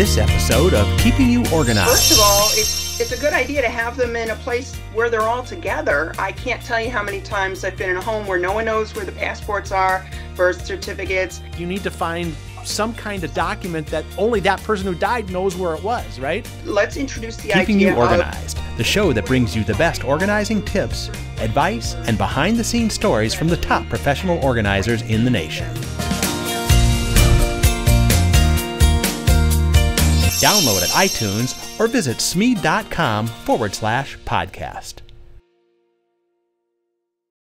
this episode of Keeping You Organized. First of all, it's, it's a good idea to have them in a place where they're all together. I can't tell you how many times I've been in a home where no one knows where the passports are, birth certificates. You need to find some kind of document that only that person who died knows where it was, right? Let's introduce the idea. Keeping idea You Organized, the show that brings you the best organizing tips, advice, and behind the scenes stories from the top professional organizers in the nation. Download at iTunes or visit smead.com forward slash podcast.